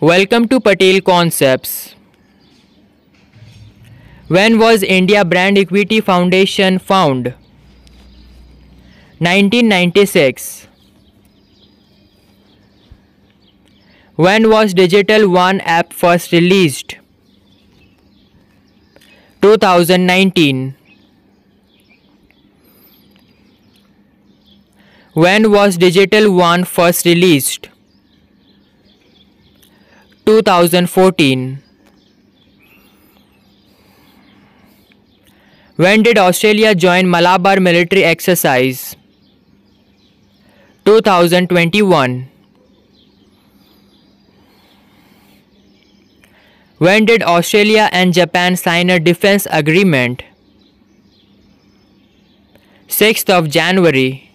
Welcome to Patel Concepts. When was India Brand Equity Foundation found? 1996. When was Digital Yuan app first released? 2019. When was Digital Yuan first released? 2014. When did Australia join Malabar military exercise? 2021. When did Australia and Japan sign a defense agreement? 6th of January